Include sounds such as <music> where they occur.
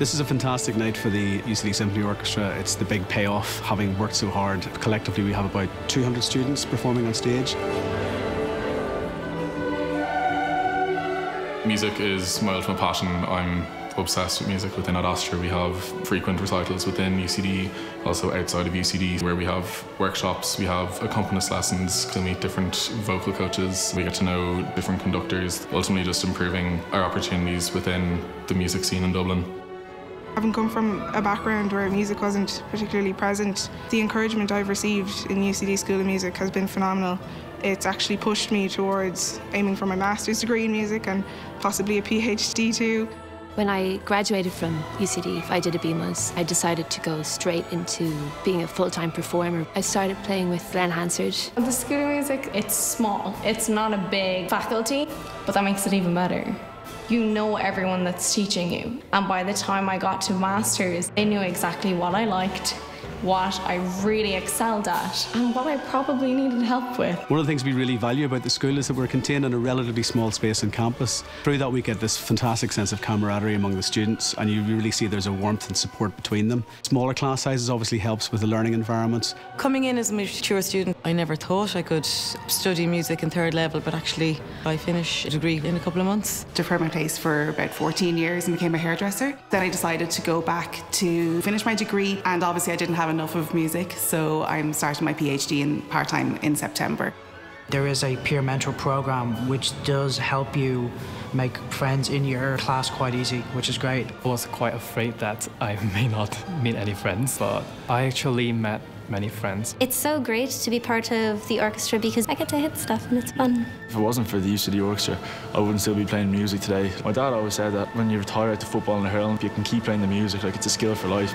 This is a fantastic night for the UCD Symphony Orchestra. It's the big payoff, having worked so hard. Collectively, we have about 200 students performing on stage. Music is my ultimate passion. I'm obsessed with music within Ad Astra. We have frequent recitals within UCD, also outside of UCD, where we have workshops, we have accompanist lessons we meet different vocal coaches. We get to know different conductors, ultimately just improving our opportunities within the music scene in Dublin. Having come from a background where music wasn't particularly present, the encouragement I've received in UCD School of Music has been phenomenal. It's actually pushed me towards aiming for my master's degree in music and possibly a PhD too. When I graduated from UCD, I did a BMUS. I decided to go straight into being a full-time performer. I started playing with Glen Hansard. The School of Music, it's small. It's not a big faculty, but that makes it even better you know everyone that's teaching you. And by the time I got to masters, they knew exactly what I liked, what I really excelled at and what I probably needed help with. One of the things we really value about the school is that we're contained in a relatively small space on campus. Through that we get this fantastic sense of camaraderie among the students and you really see there's a warmth and support between them. Smaller class sizes obviously helps with the learning environments. Coming in as a mature student, I never thought I could study music in third level, but actually I finished a degree in a couple of months. Deferred my place for about 14 years and became a hairdresser. Then I decided to go back to finish my degree and obviously I didn't have enough of music, so I'm starting my PhD in part time in September. There is a peer mentor program which does help you make friends in your class quite easy, which is great. I was quite afraid that I <laughs> may not meet any friends, but I actually met many friends. It's so great to be part of the orchestra because I get to hit stuff and it's fun. If it wasn't for the use of the orchestra, I wouldn't still be playing music today. My dad always said that when you retire to football and hurling, you can keep playing the music like it's a skill for life.